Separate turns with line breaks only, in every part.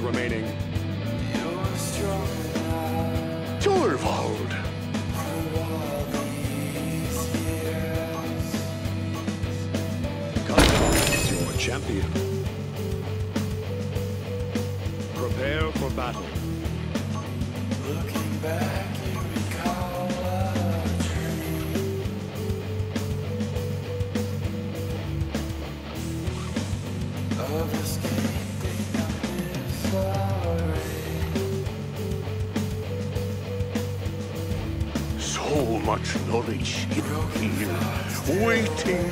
remaining.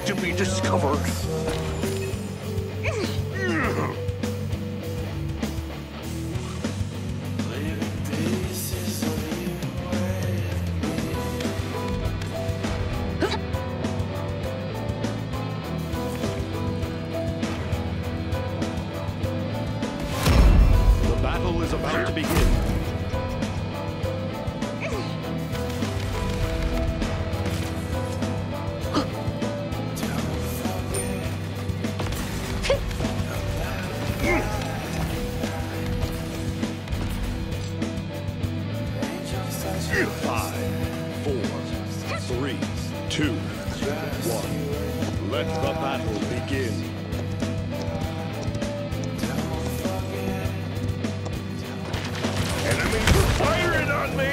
to be discovered. four, three, two, one. Let the battle begin. Enemies are firing on me!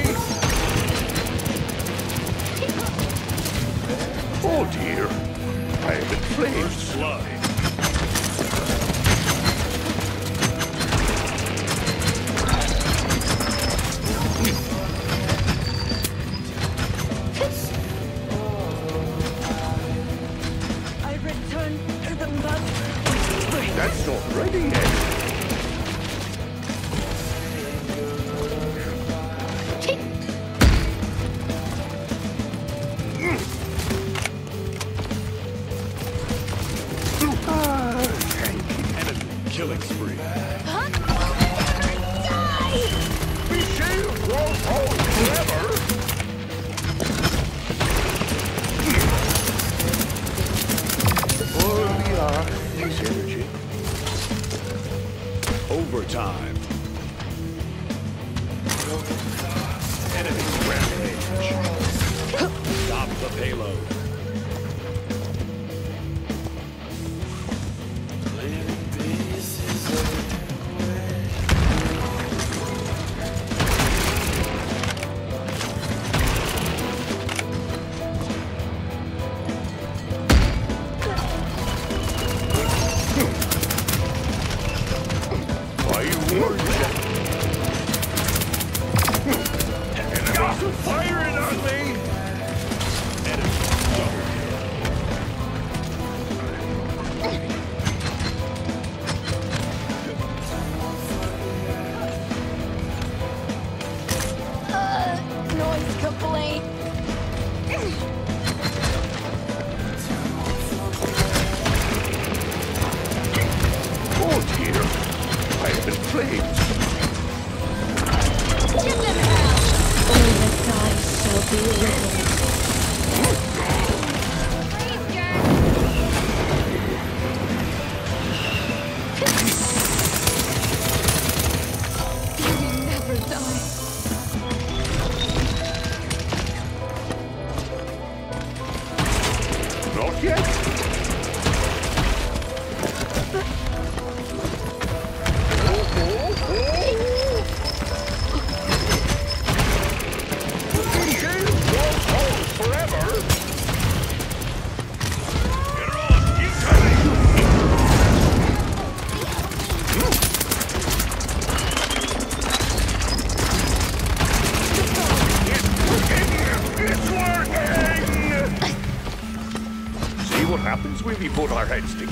Oh dear, I am in flames.
First blood.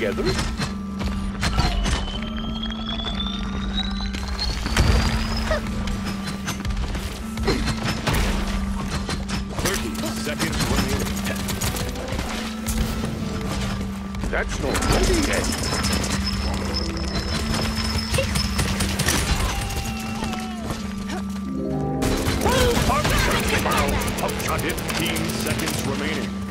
together.
That's not ready yet. About 15 seconds remaining.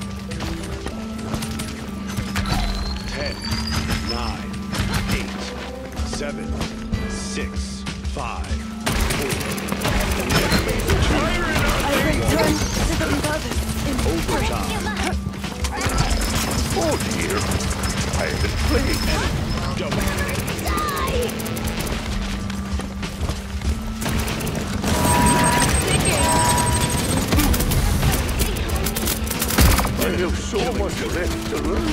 seven, six, five, Overtime. Oh dear. I have been
playing
enemy. Double.
Die!
I
have so much left to learn.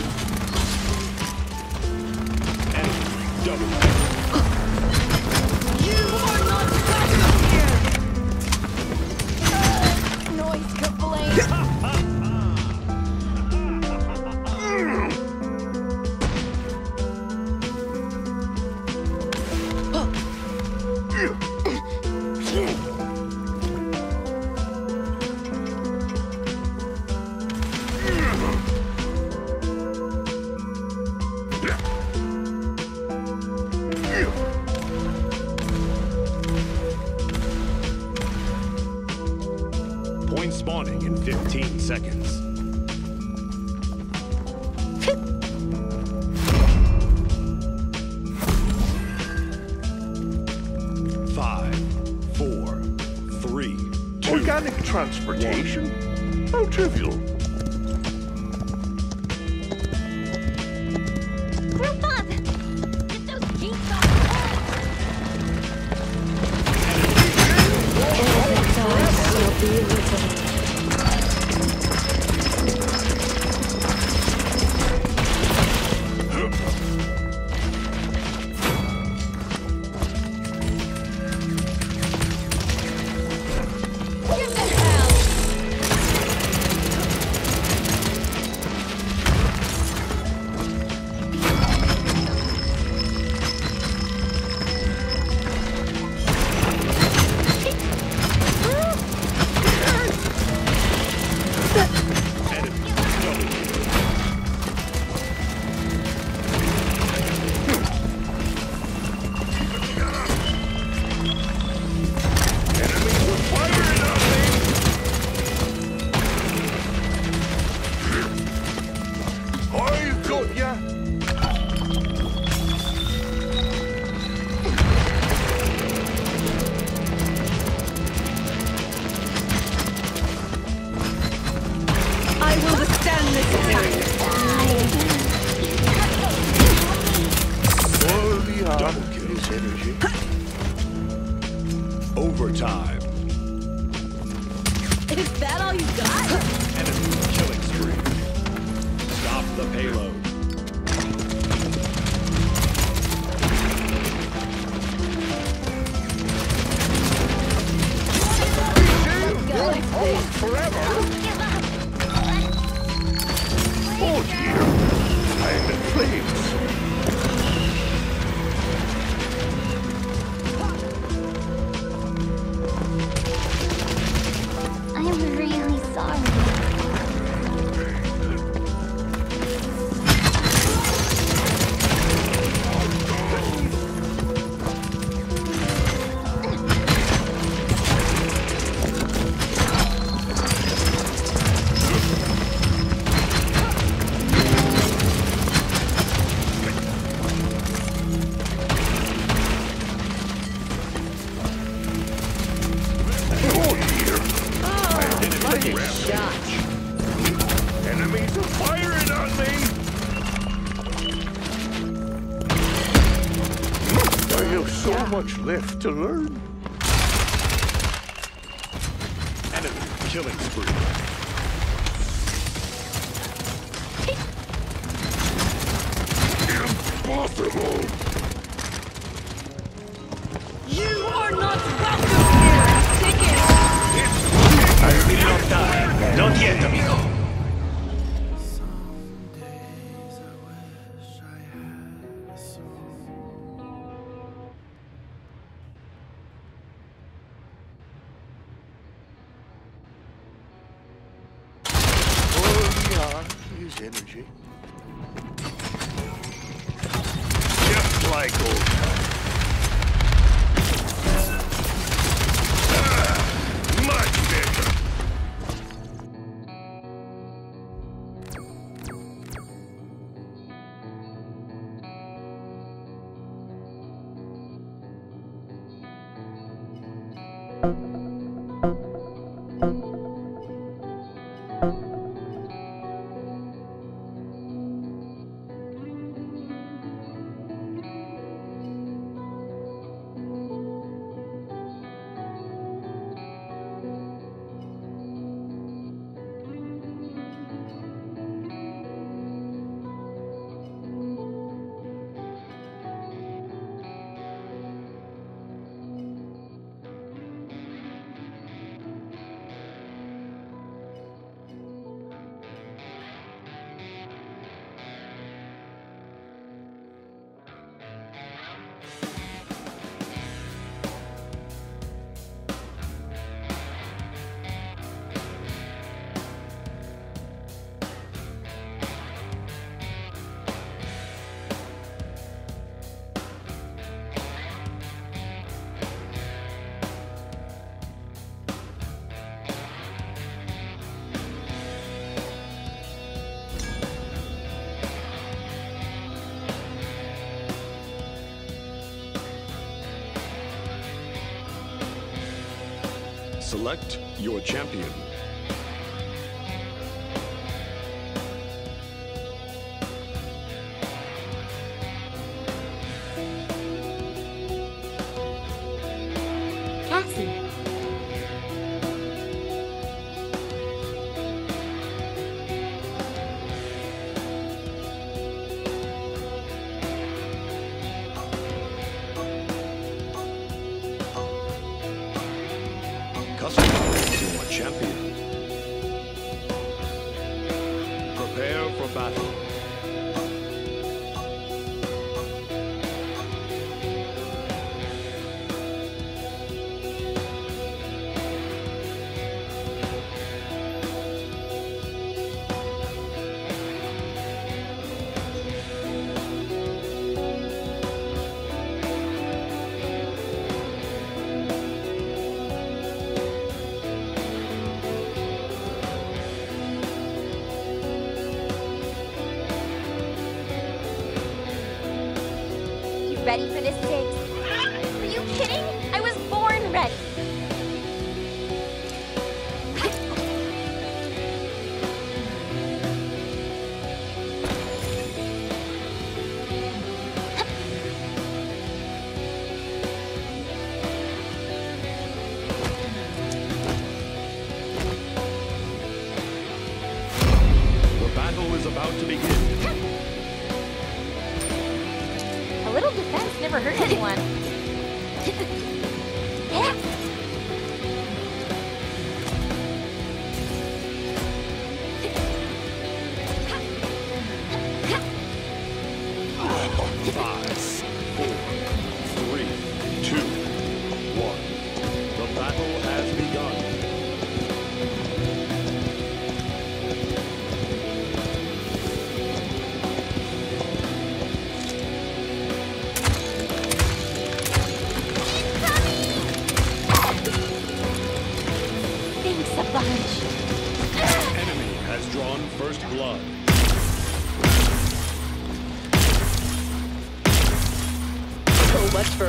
Select your champion.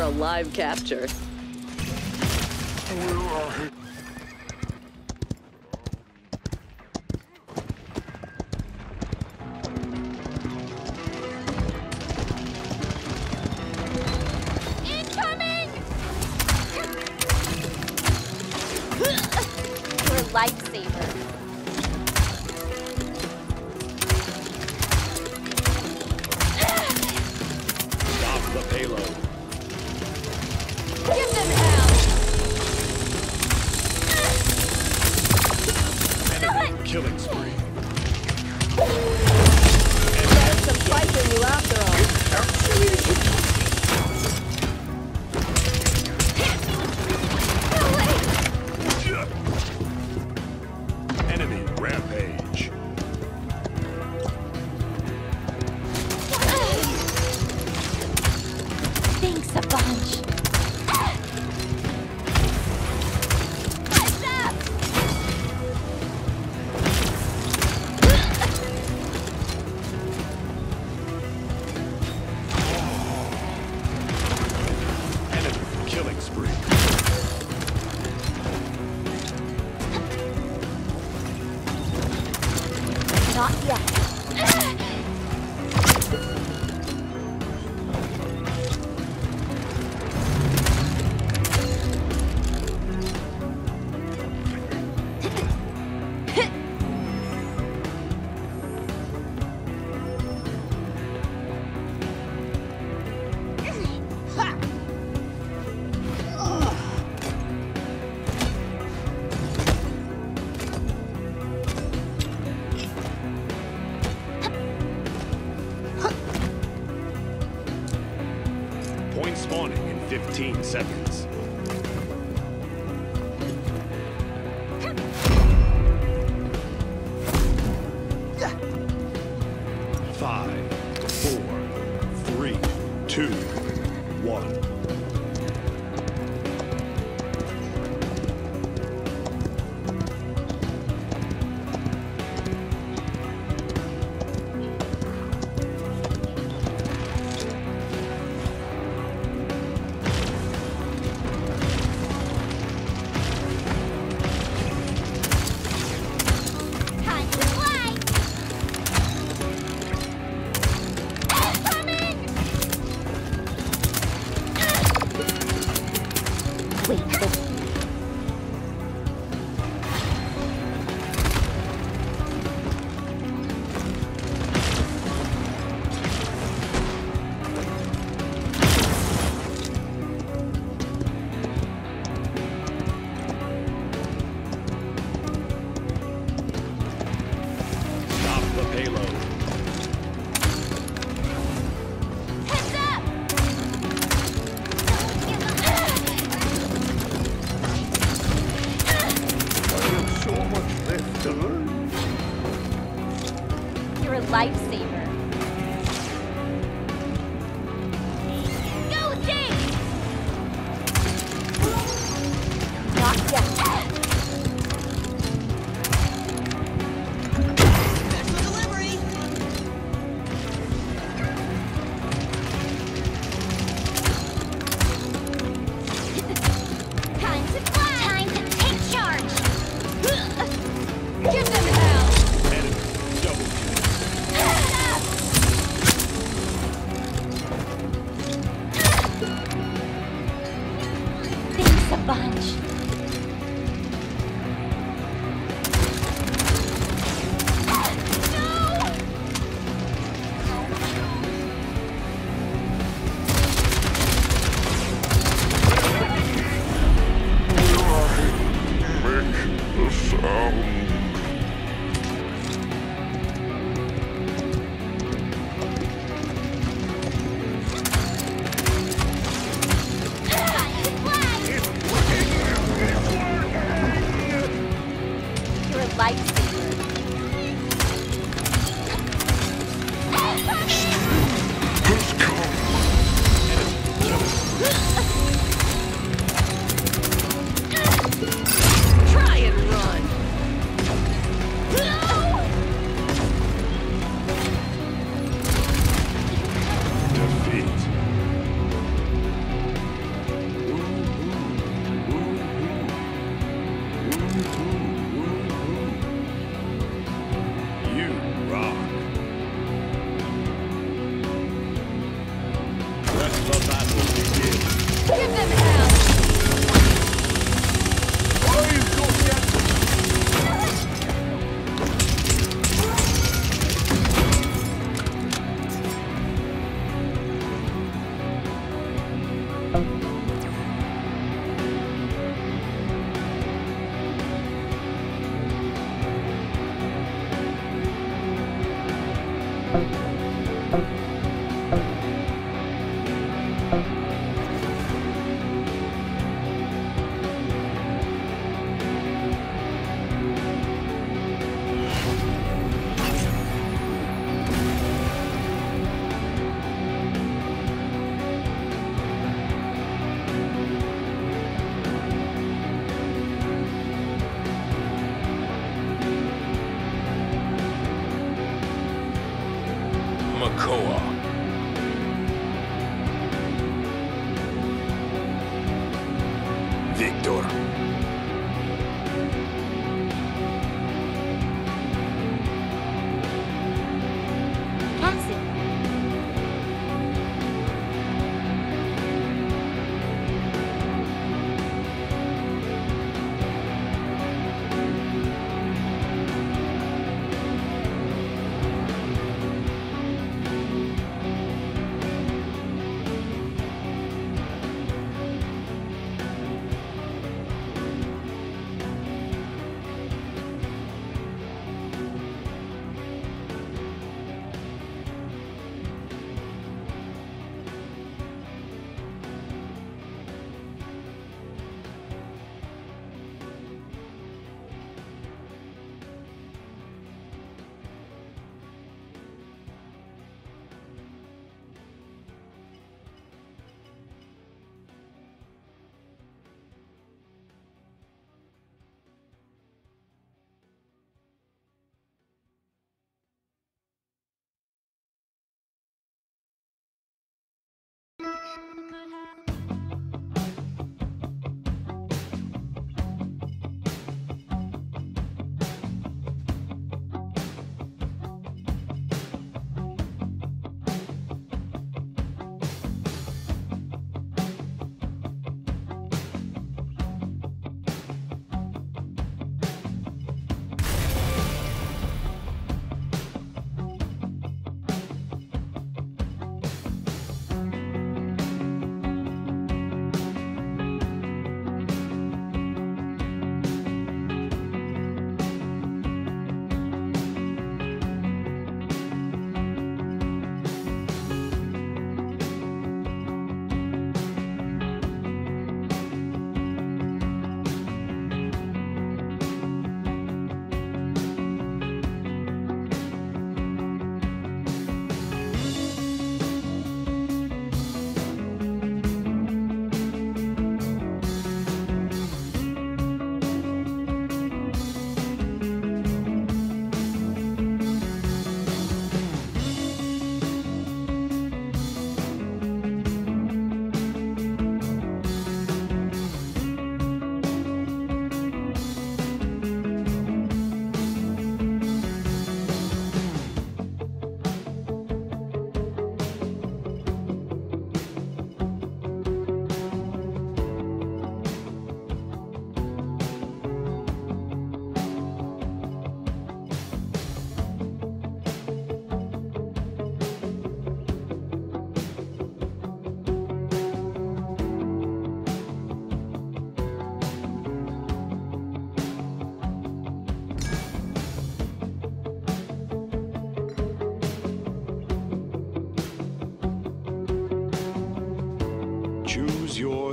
A
live capture.
15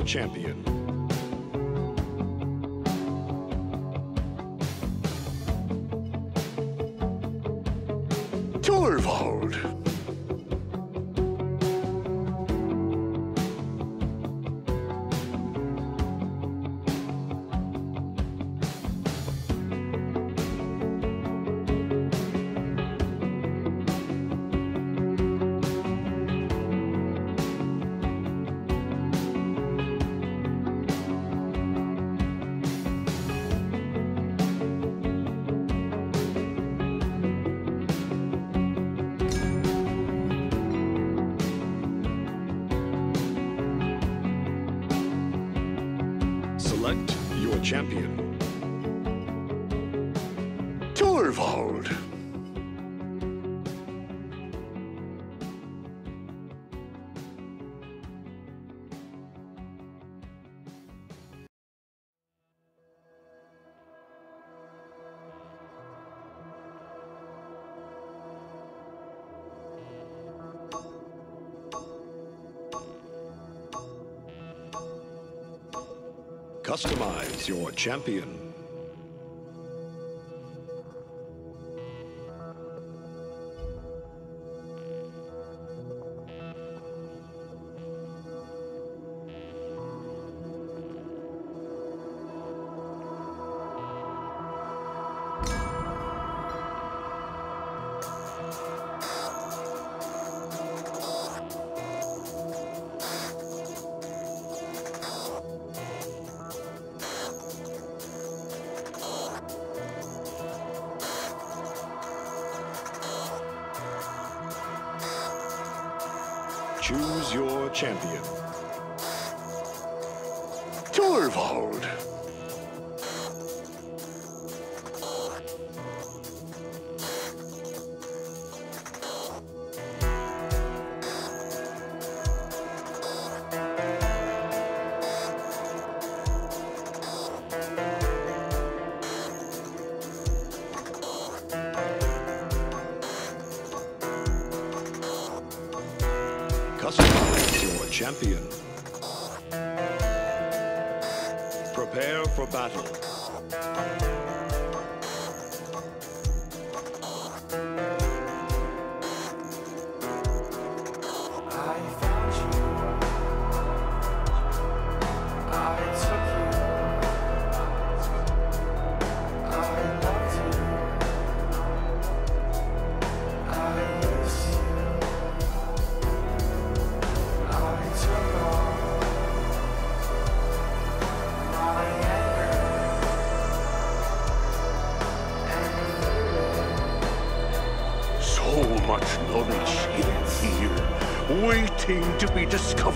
champion. Customize your champion. Champion.
Discovered.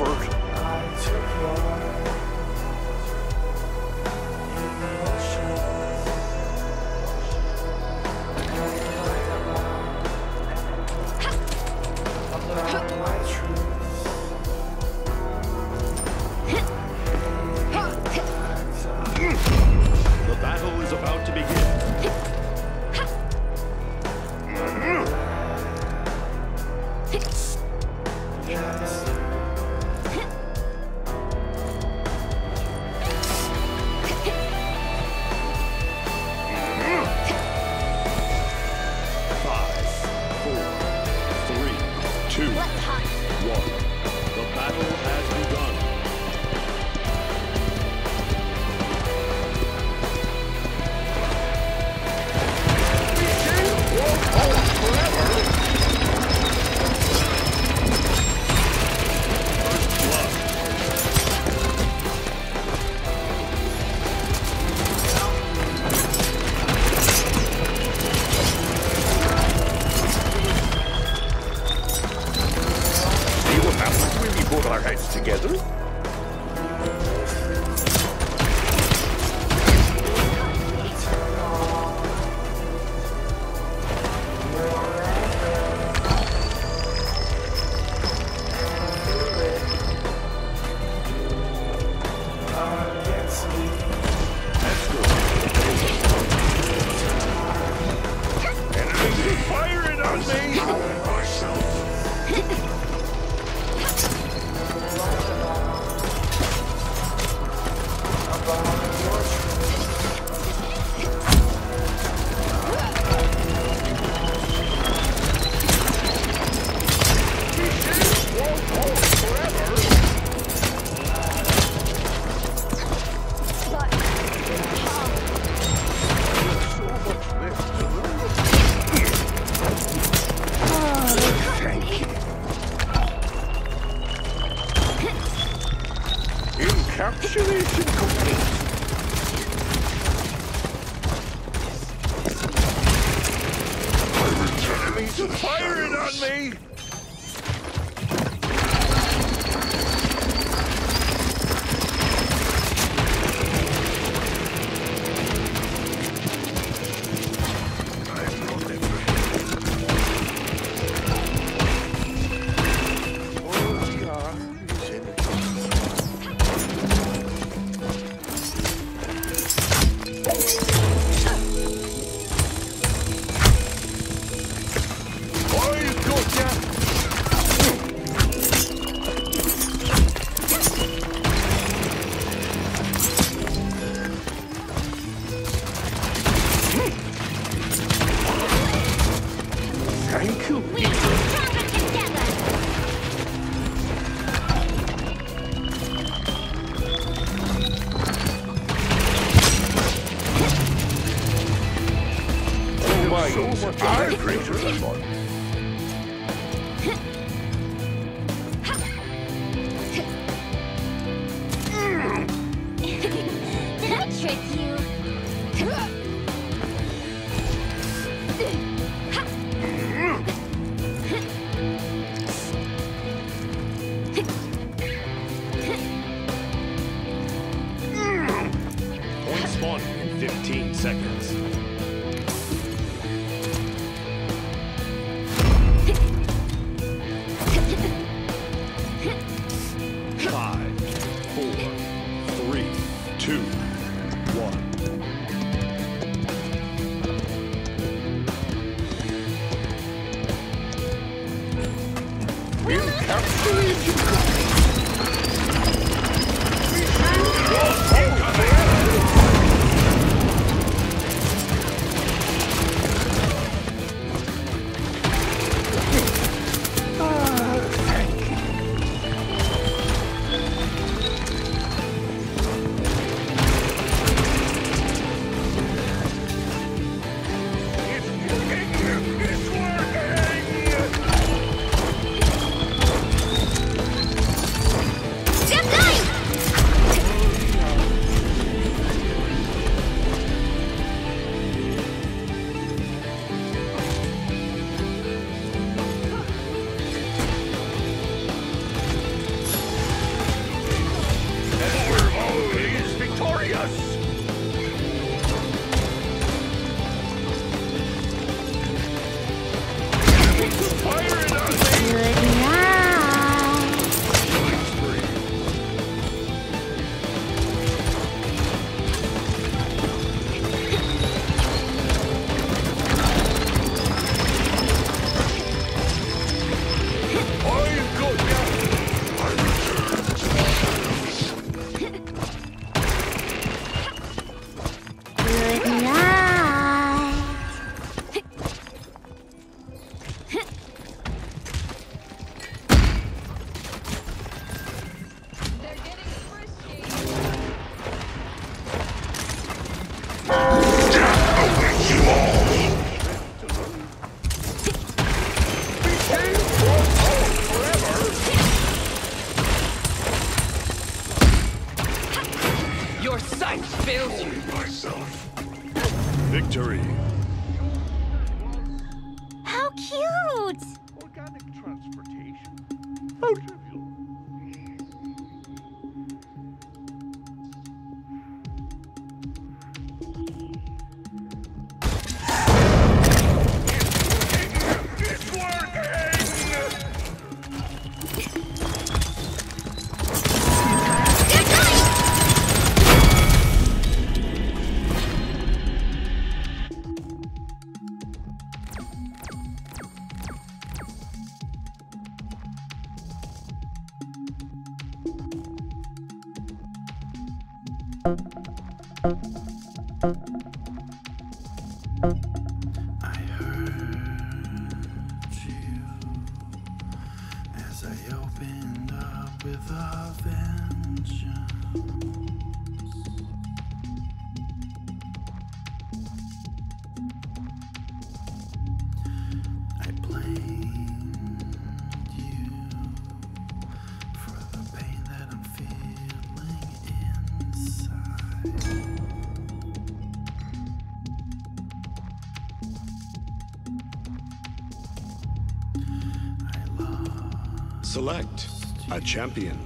Champion.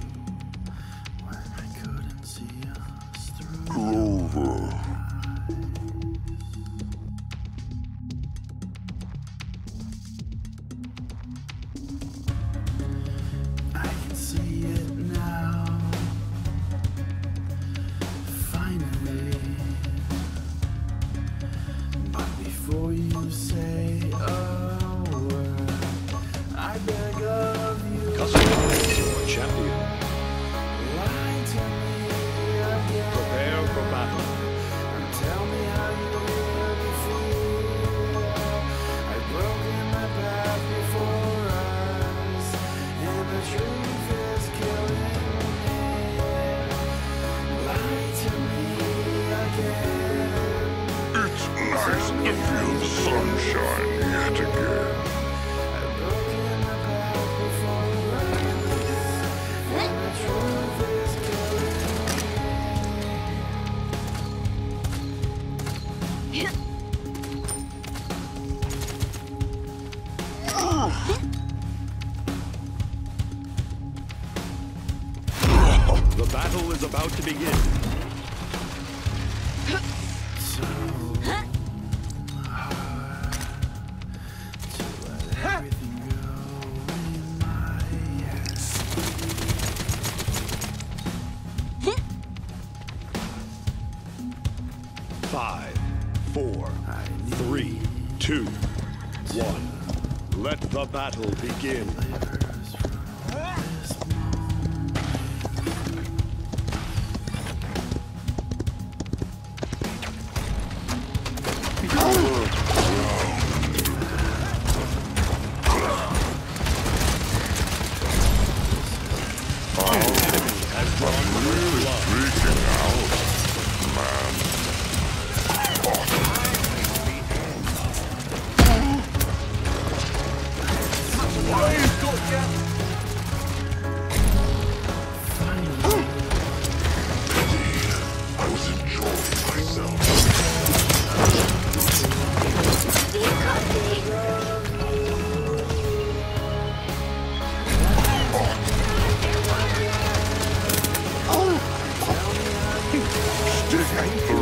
Stick around.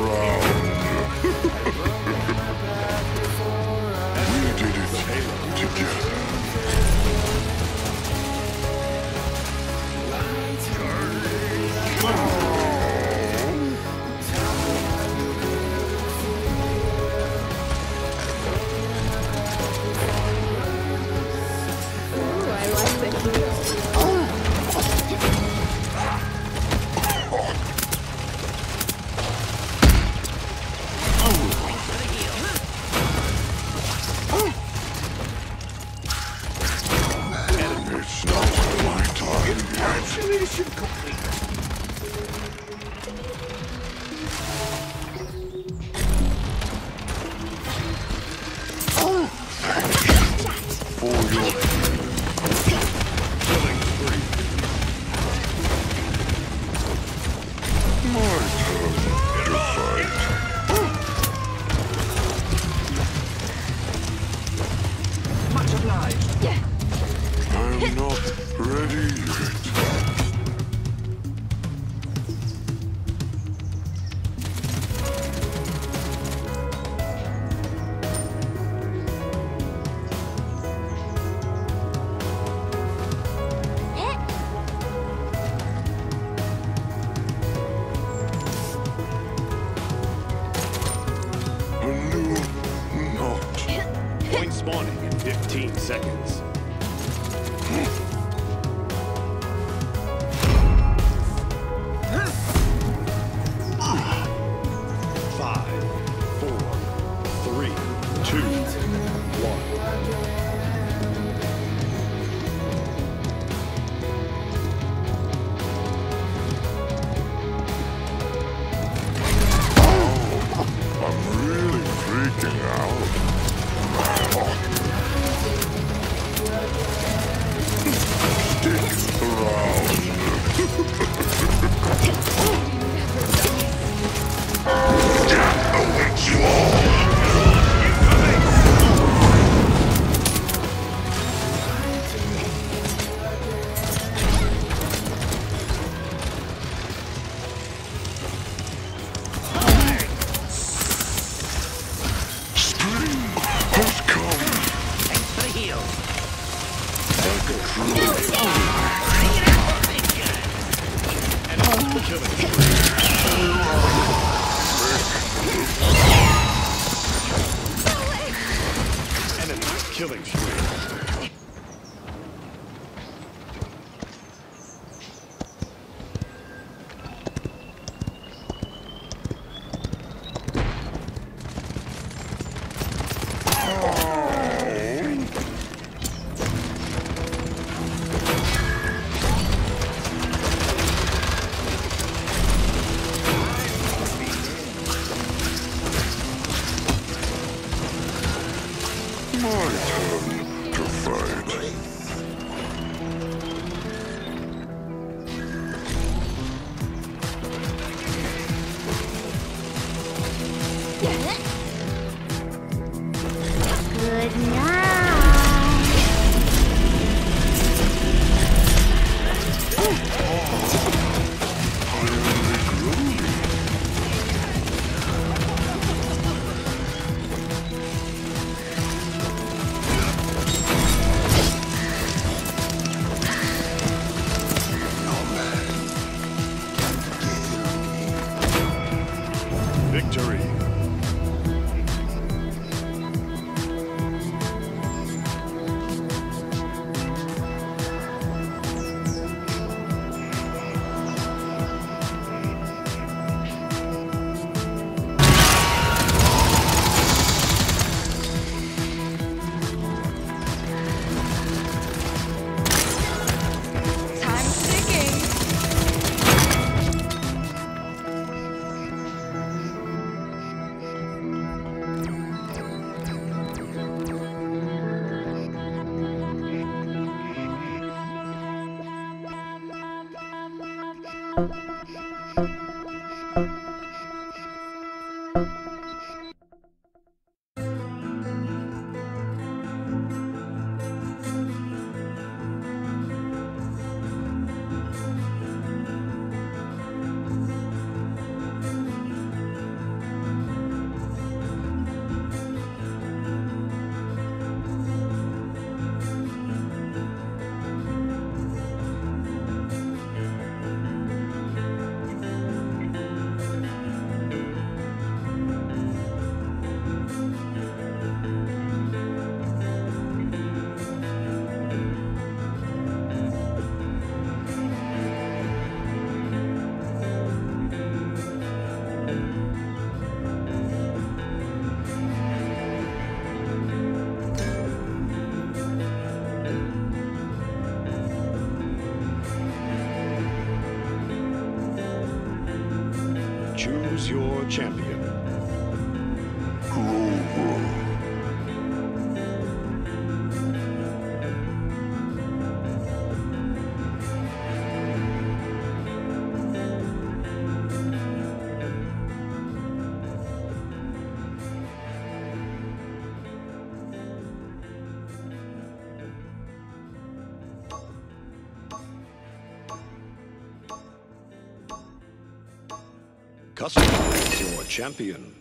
champion.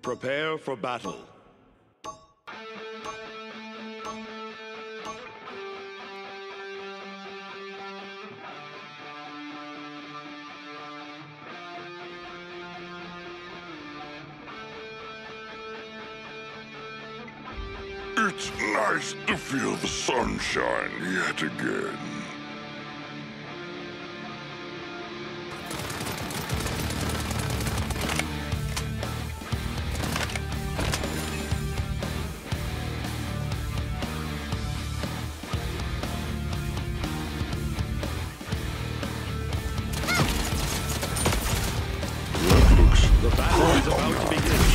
Prepare for battle.
It's nice to feel the sunshine yet again.
about to begin.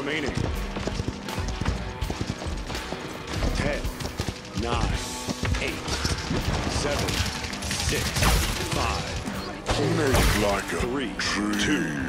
remaining. 10, 9, 8, 7, 6, 5,
4, like
3, 2,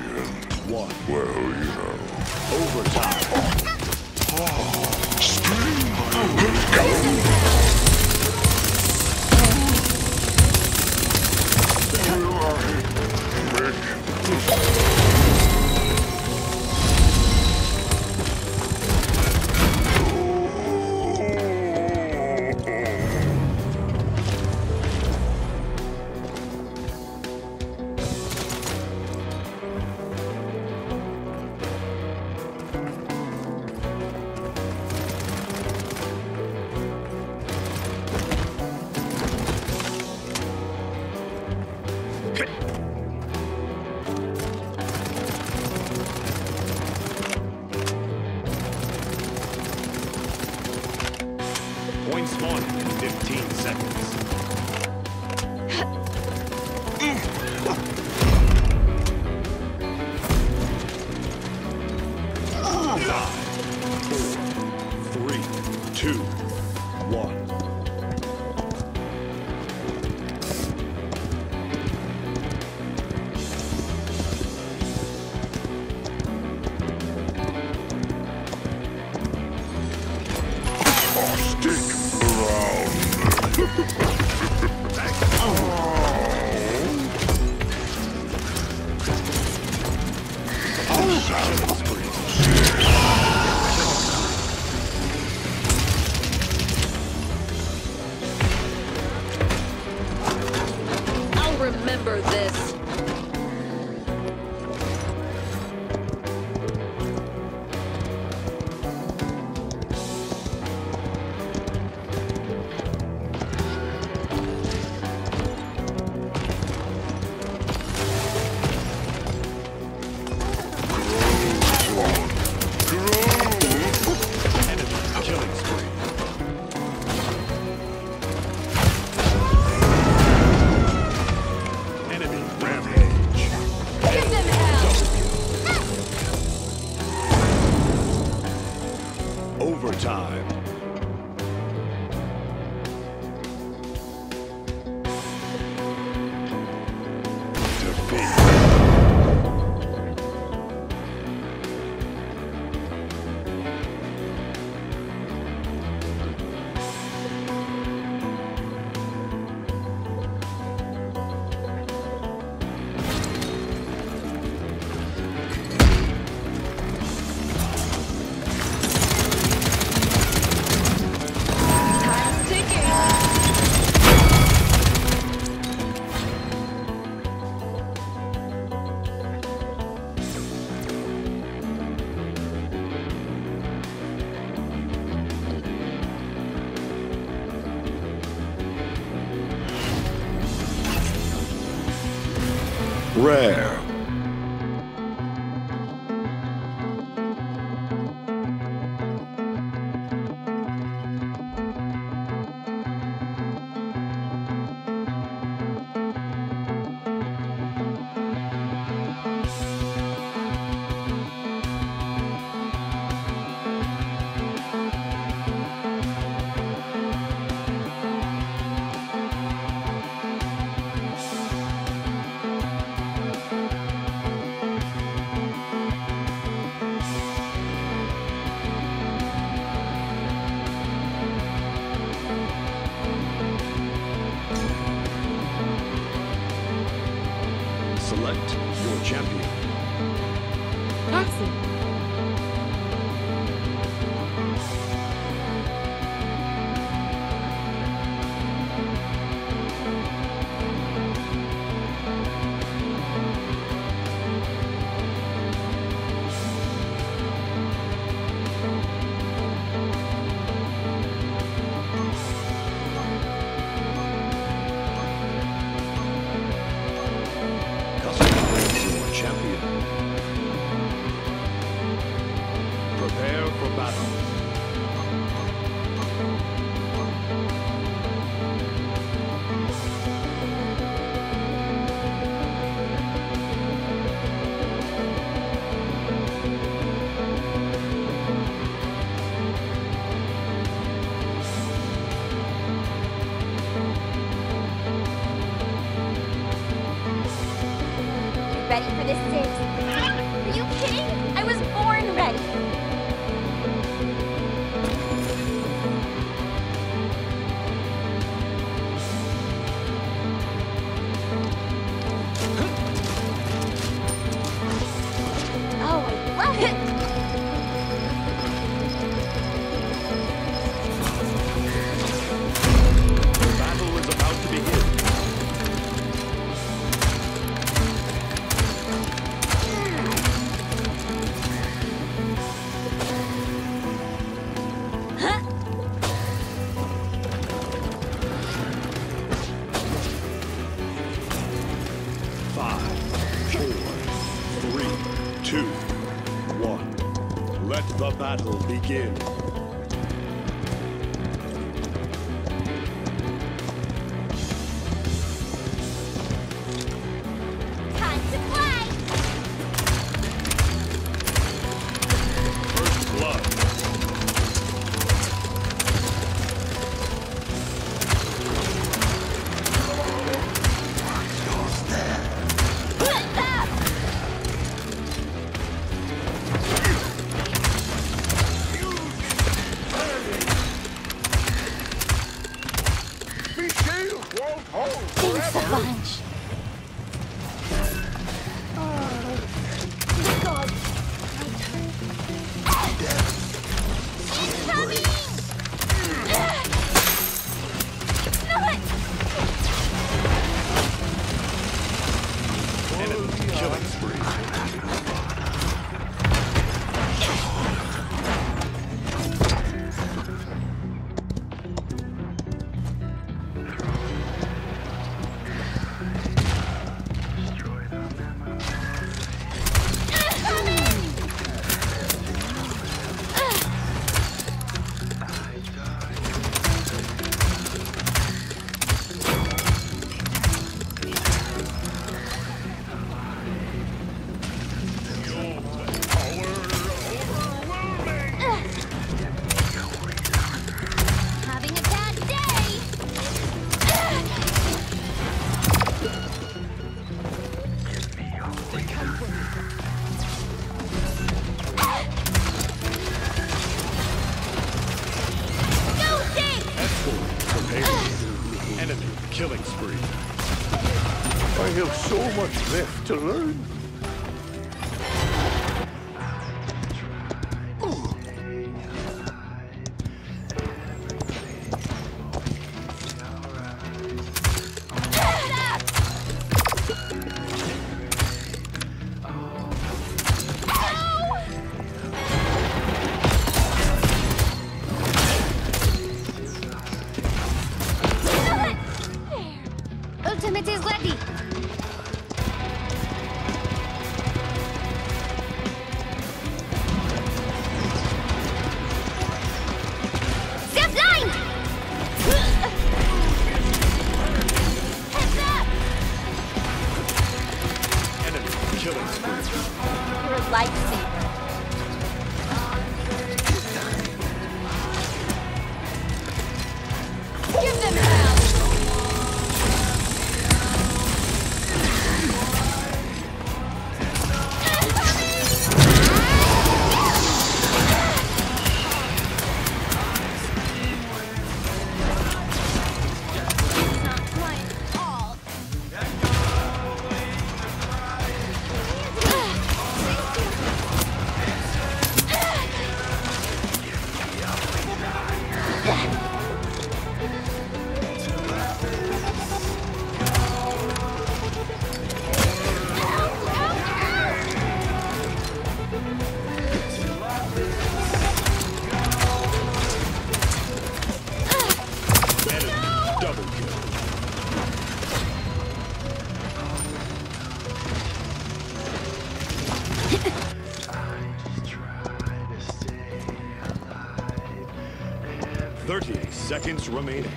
seconds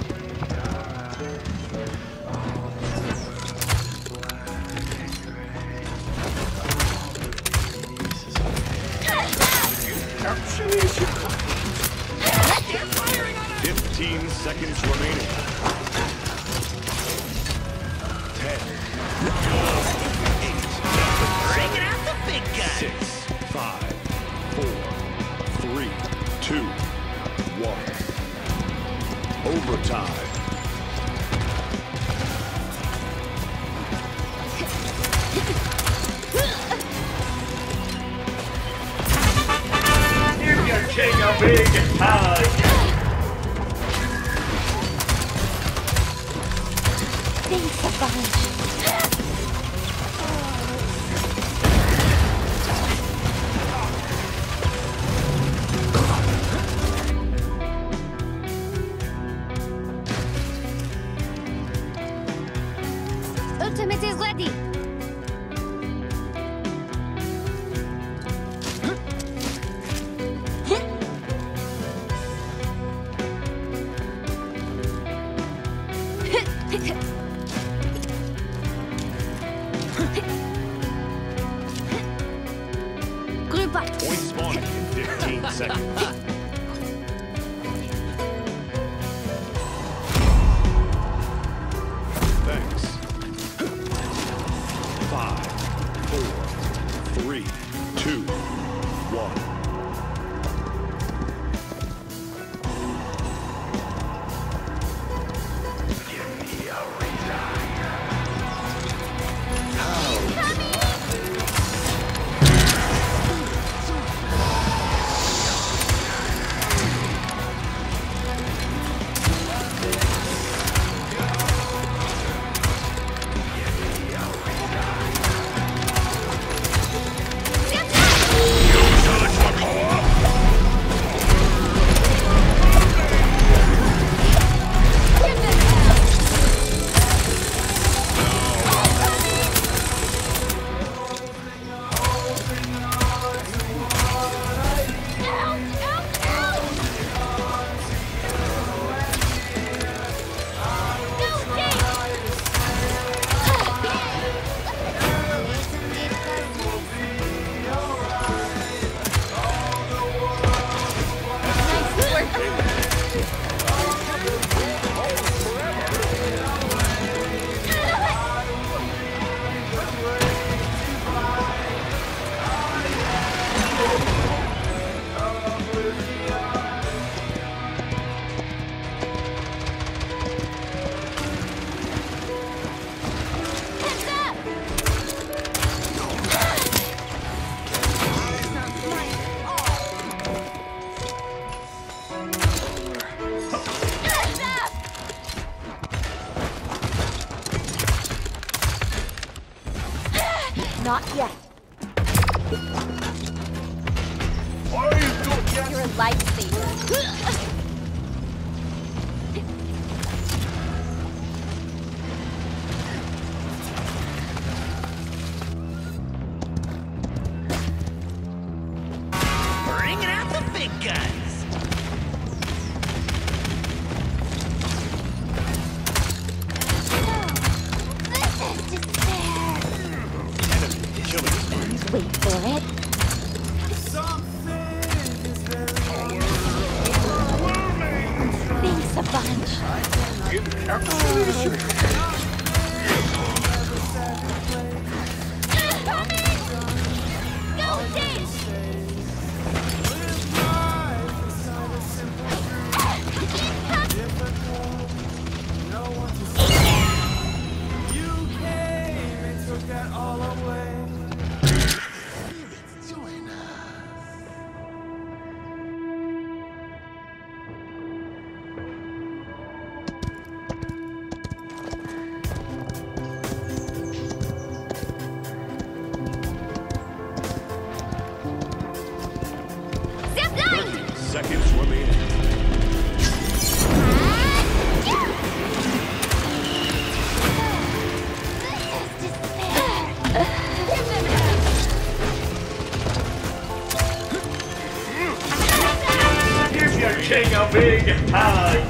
big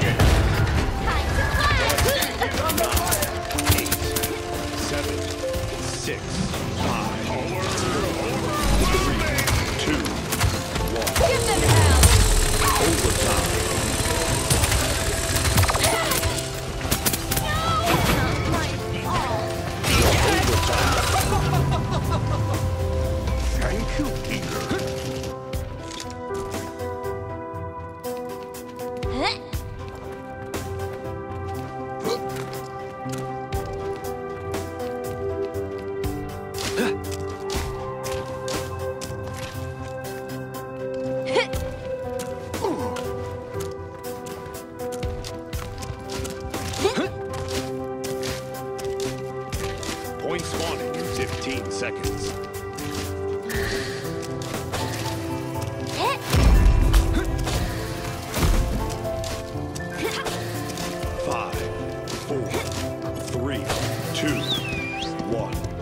one.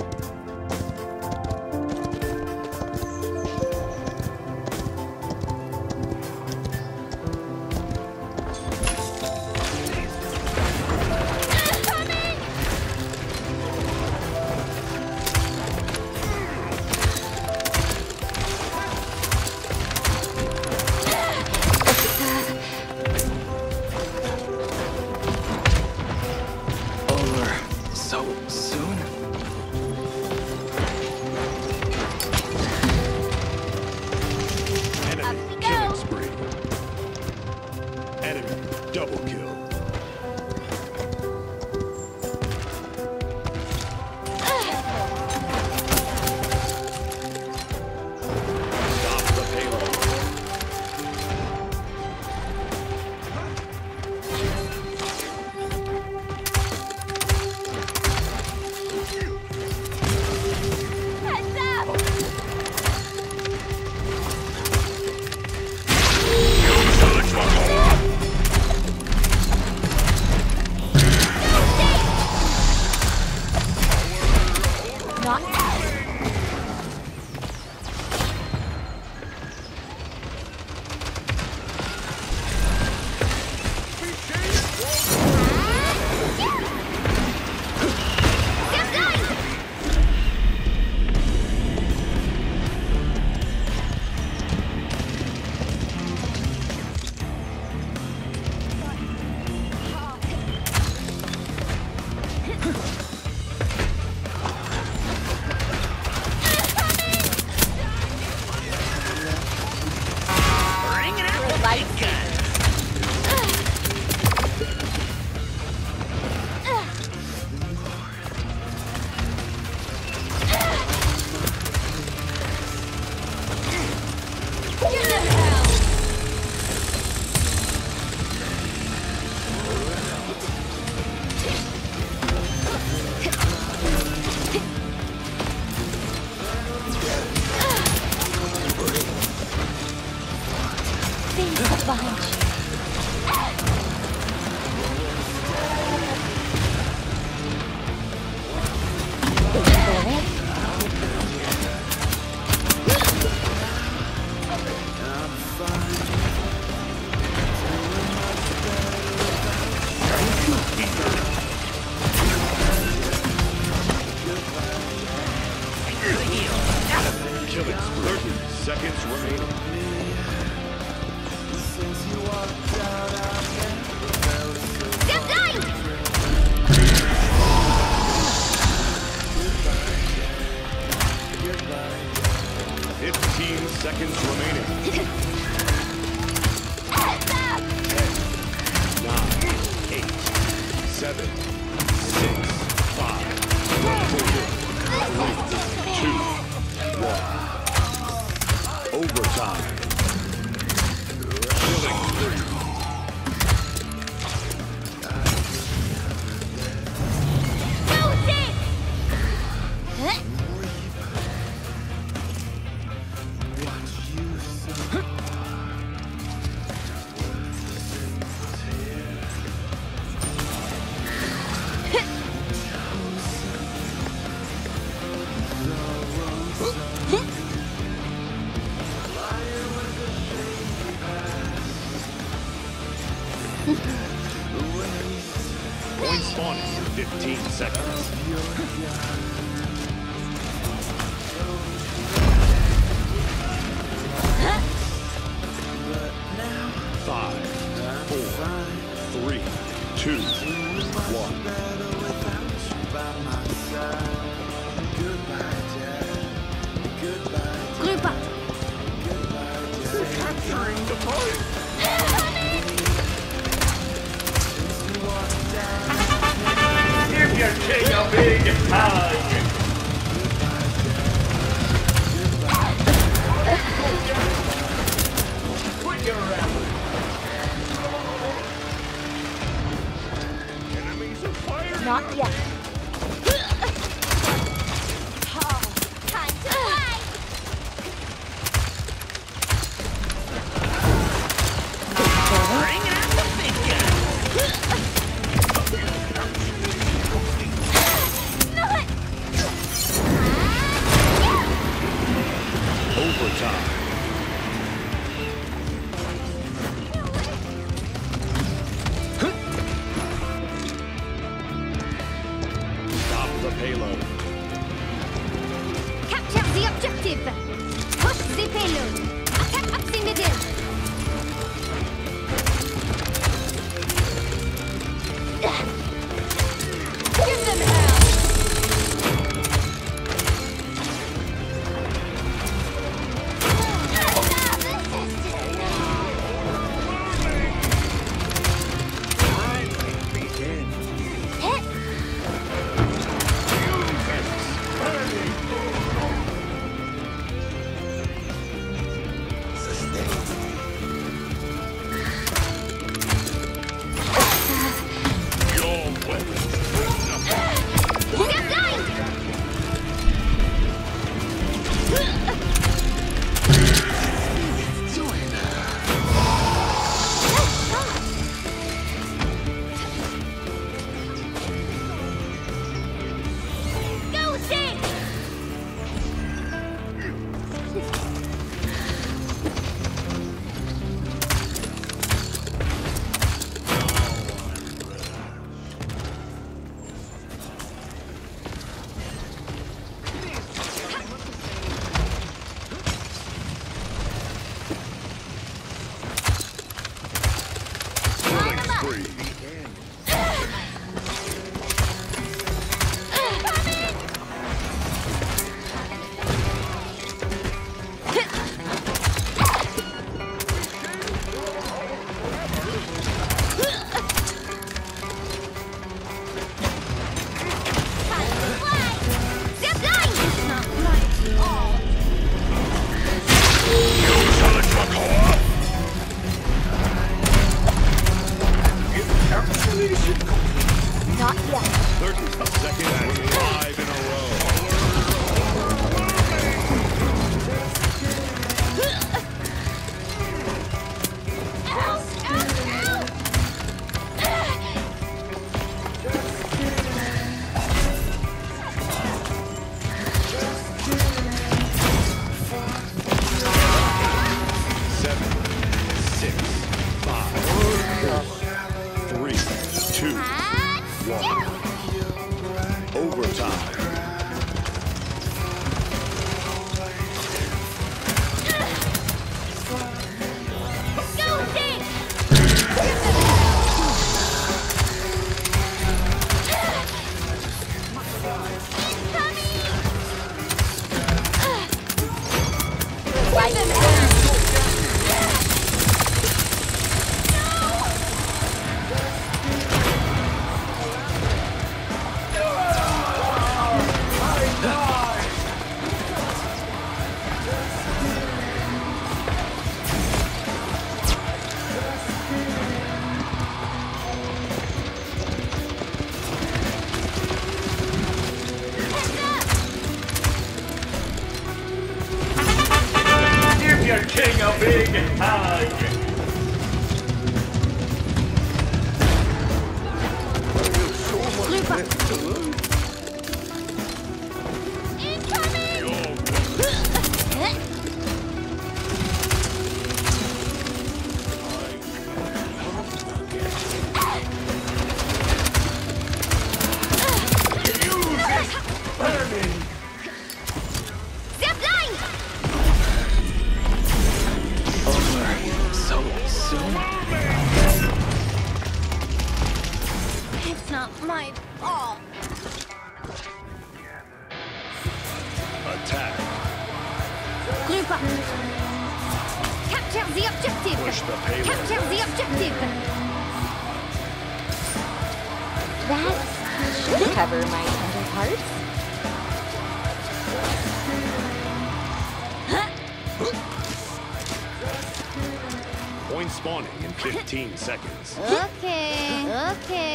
15 seconds.
Okay, okay, okay.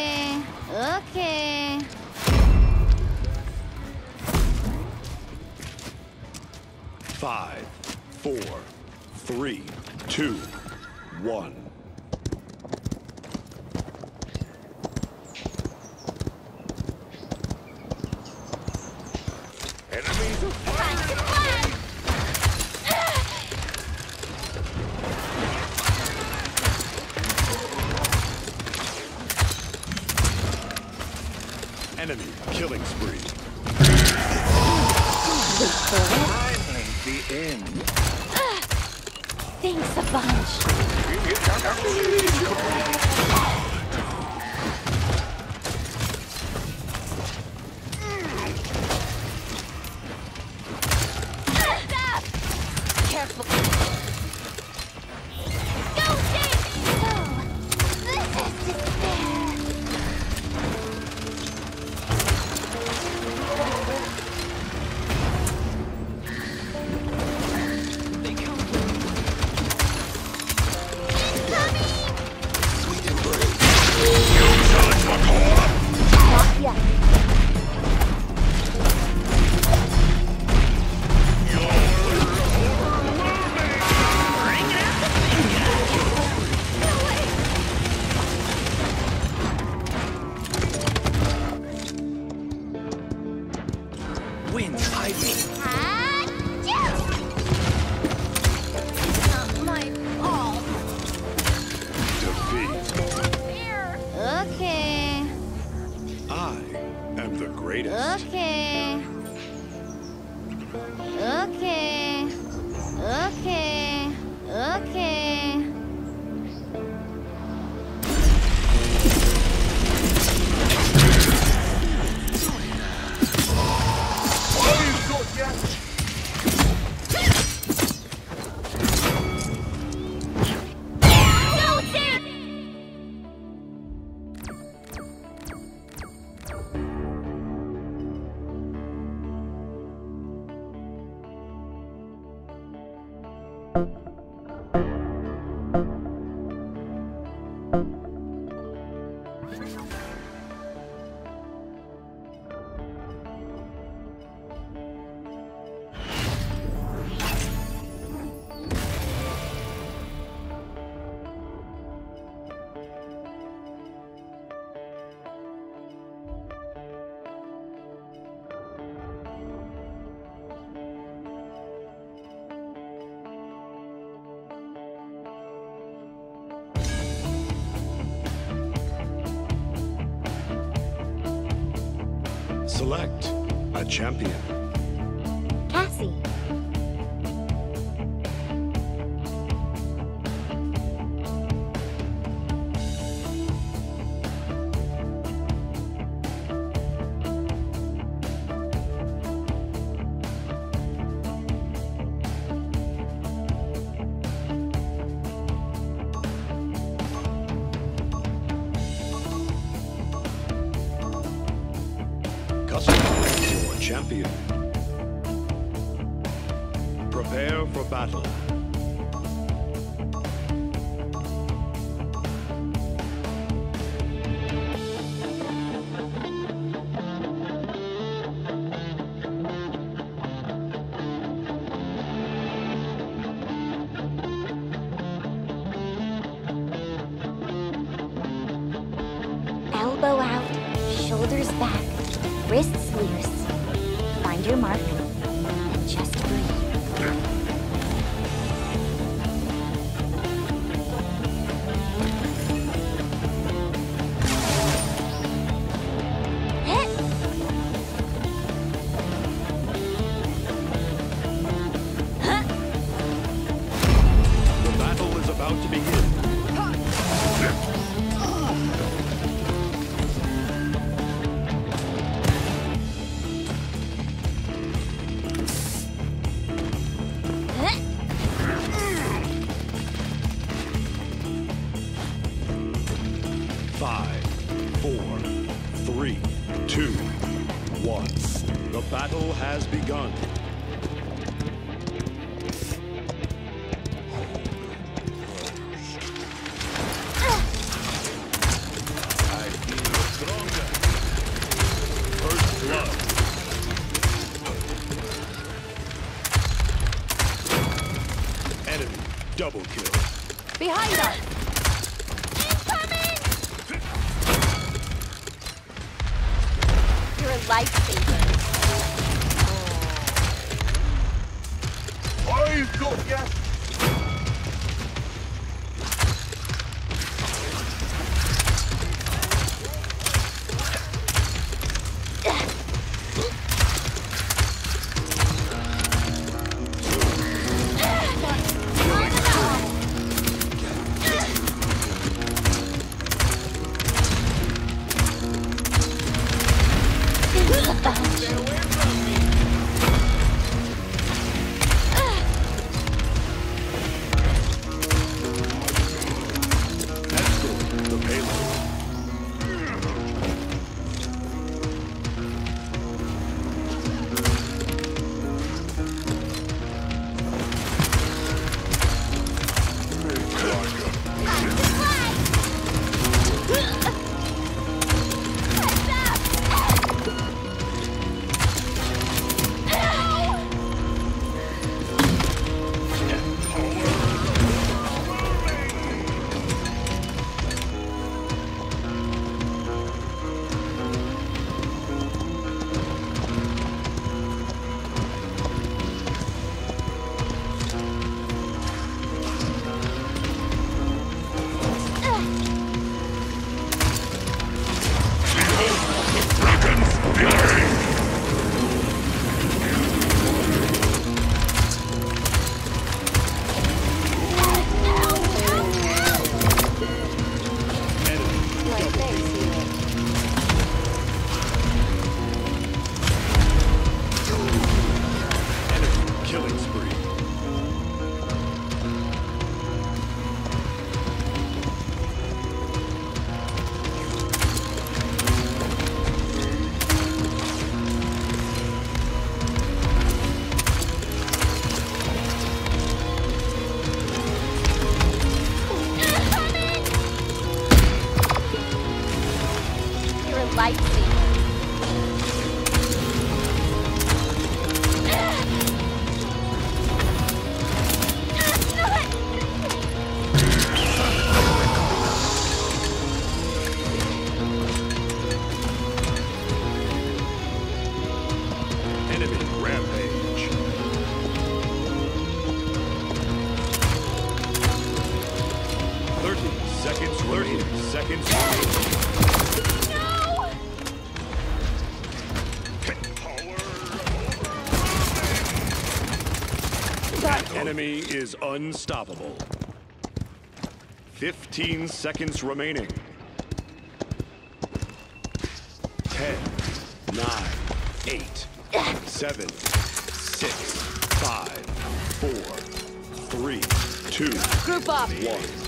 Careful.
Champion. seconds.
No!
That enemy is unstoppable. 15 seconds remaining. Ten, nine, eight, seven, six, five, four, three, two.
Group
up. 1.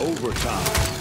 Overtime.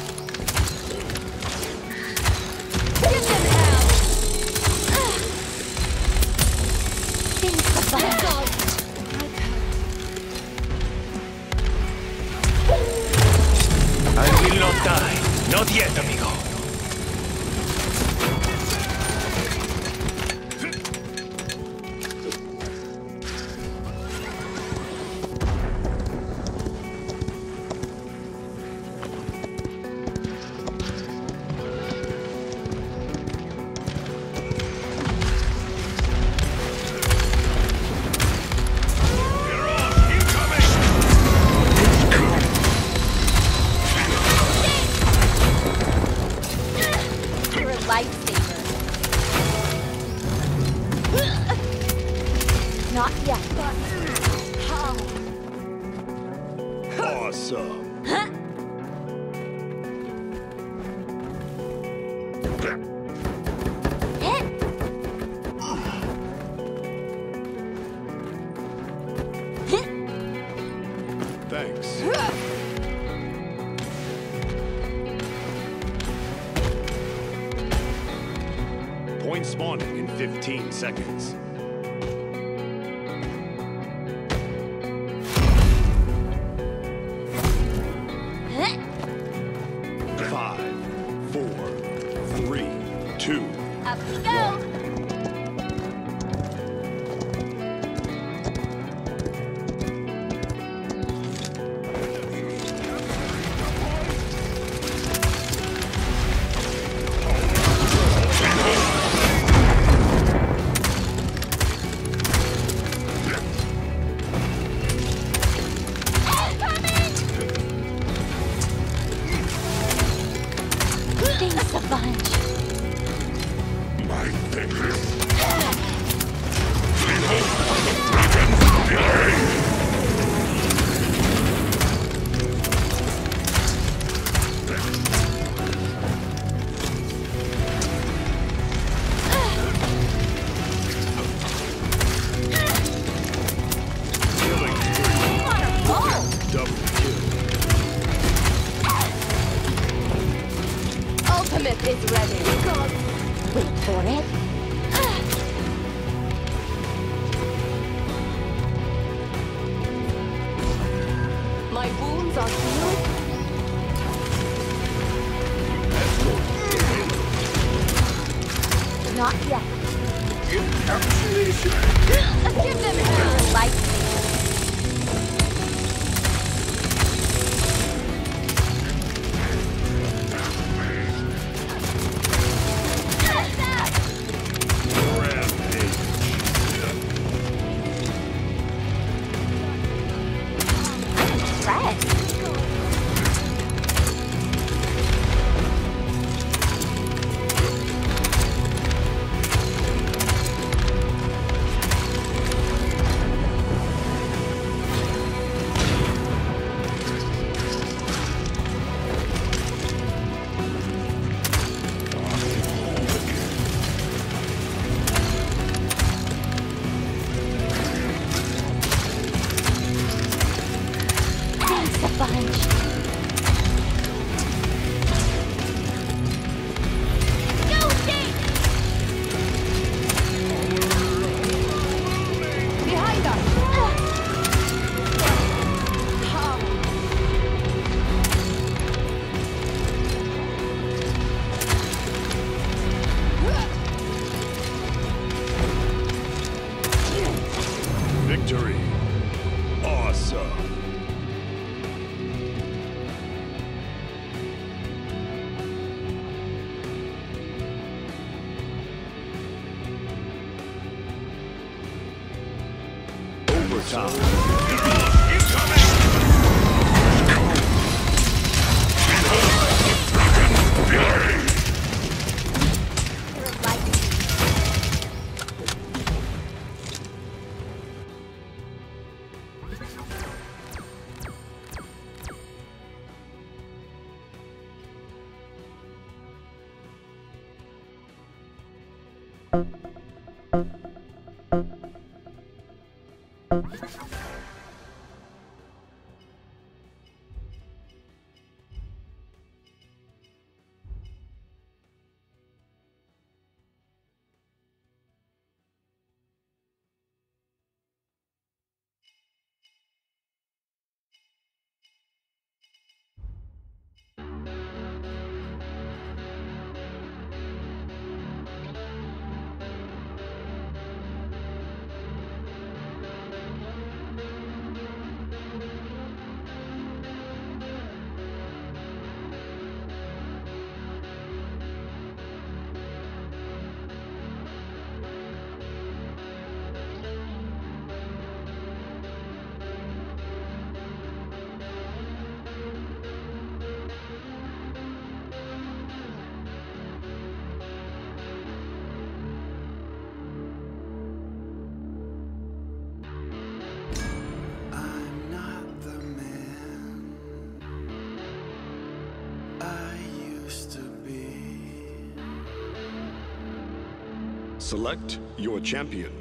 Select your champion.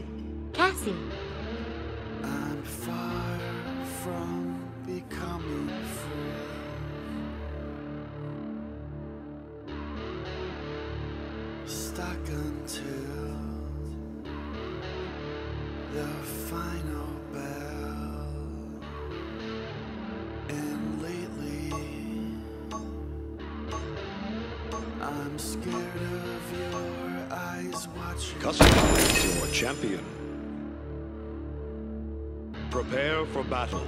Cassie.
I'm far from becoming free. Stuck until the final bell. And lately, I'm scared of your eyes watching.
Customize your champion. Prepare for battle.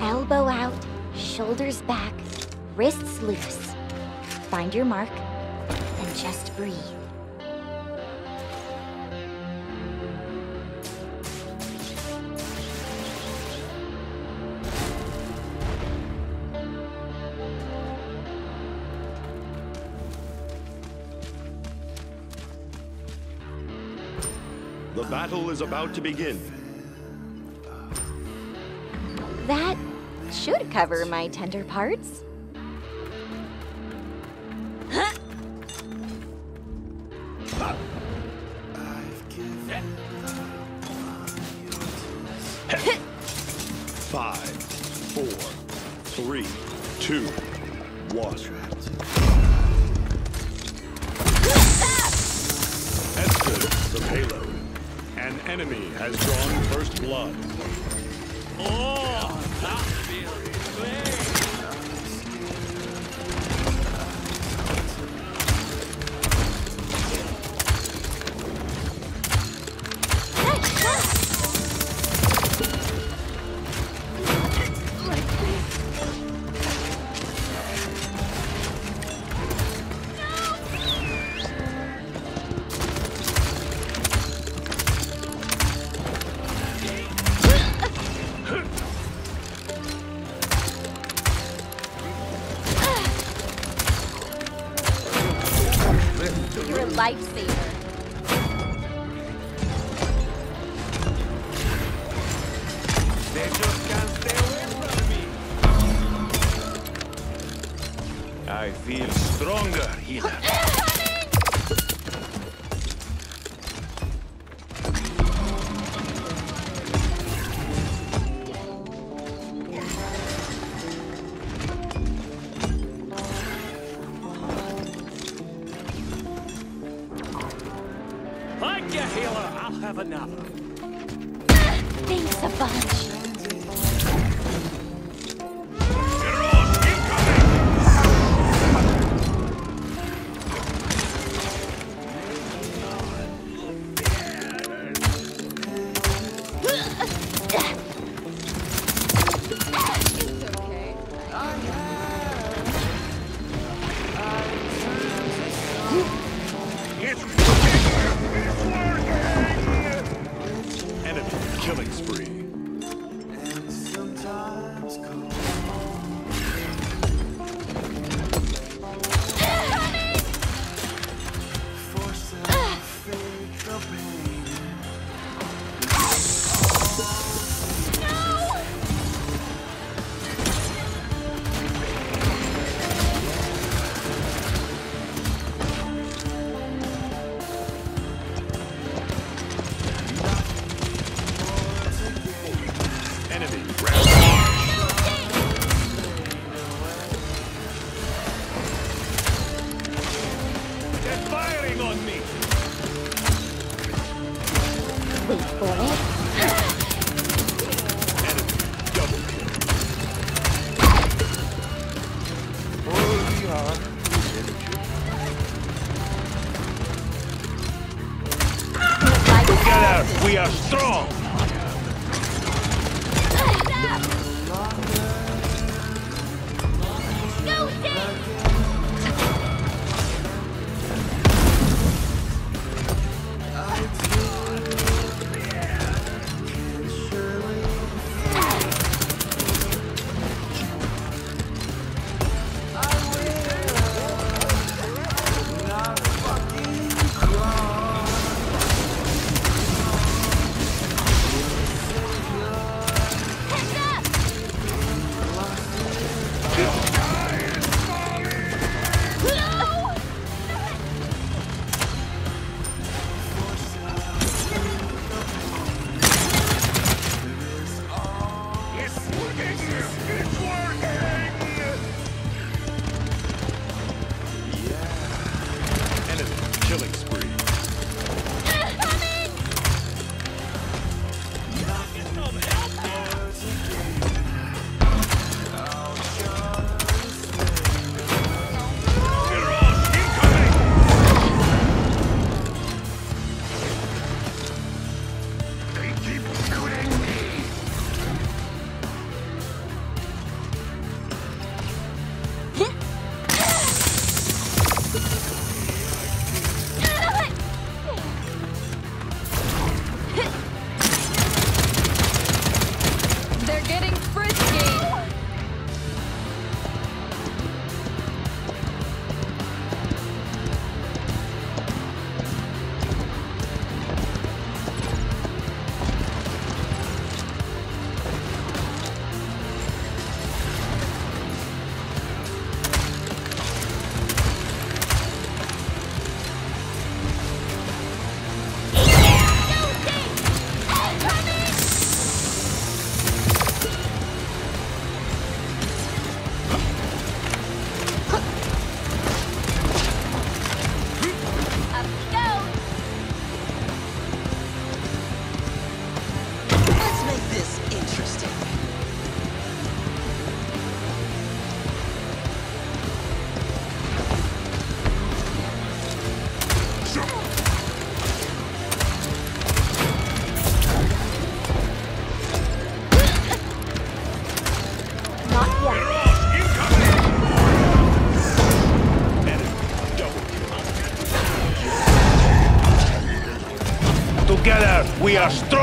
Elbow out, shoulders back, wrists loose. Find your mark and just breathe.
Battle is about to begin.
That should cover my tender parts.
las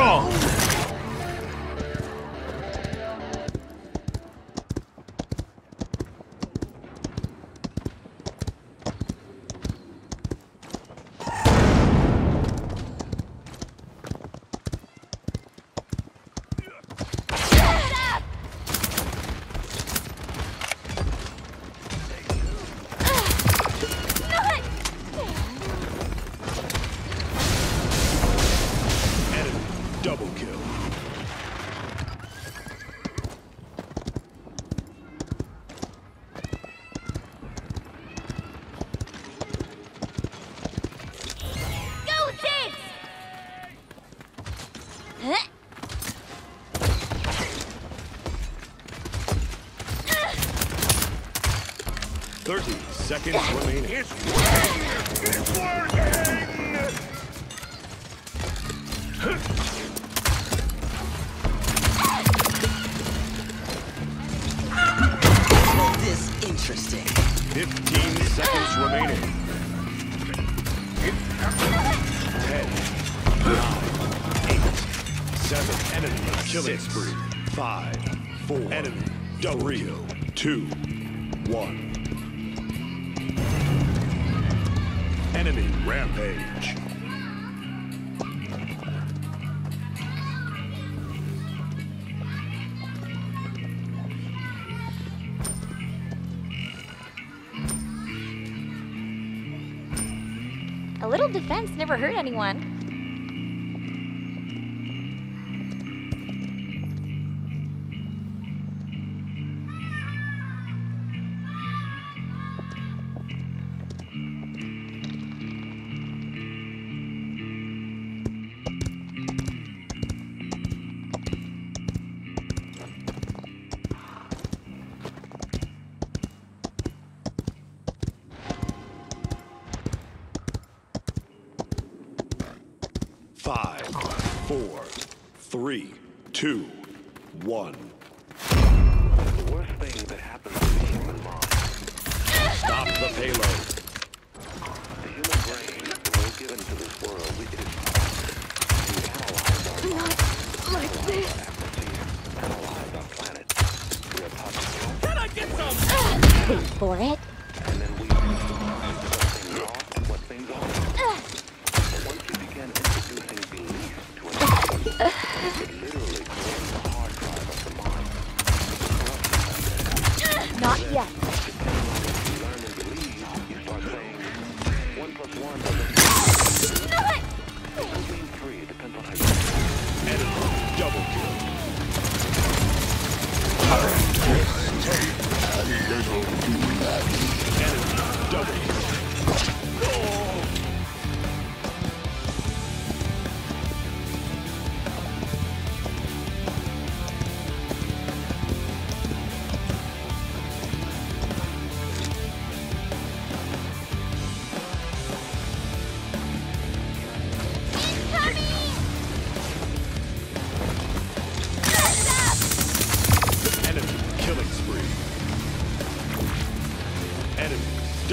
seconds remaining.
It's working! It's working!
is interesting?
15 seconds remaining. 10, 9, 8, 7, enemy killing spree. 5, 4, enemy, double,
3, 2, defense never hurt anyone.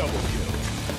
Double kill.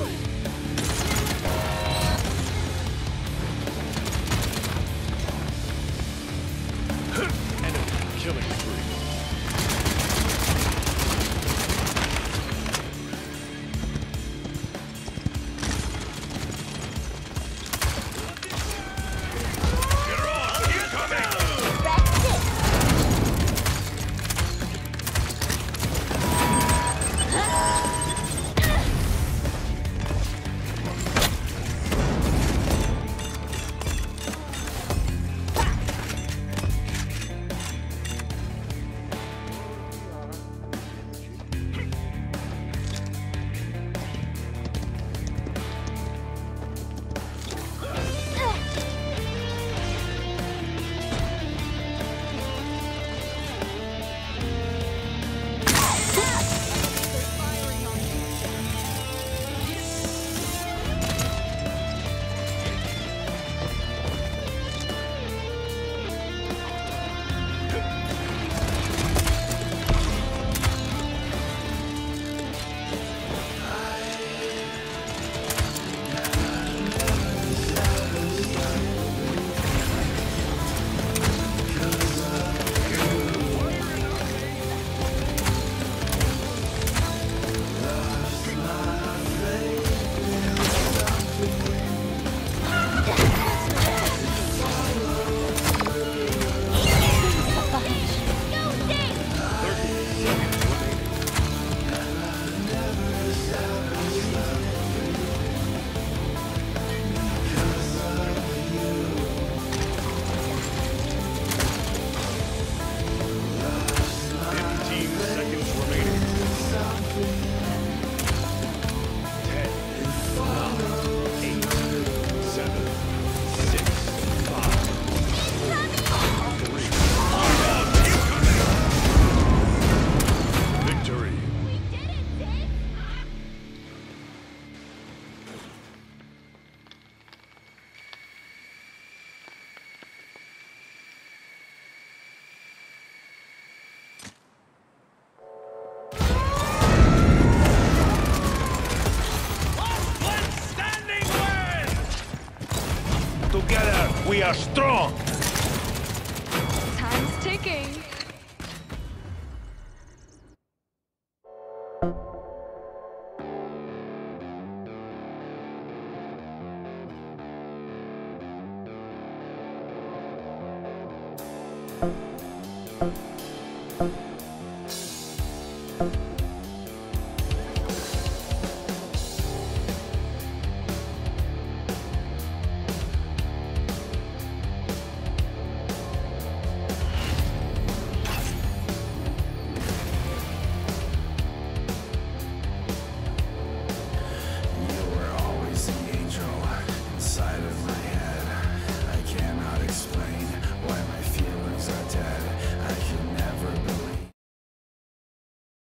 Enemy